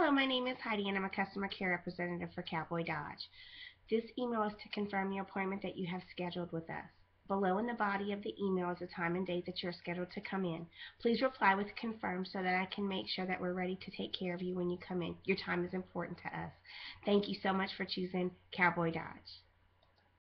Hello, my name is Heidi and I'm a customer care representative for Cowboy Dodge. This email is to confirm your appointment that you have scheduled with us. Below in the body of the email is the time and date that you're scheduled to come in. Please reply with confirm so that I can make sure that we're ready to take care of you when you come in. Your time is important to us. Thank you so much for choosing Cowboy Dodge.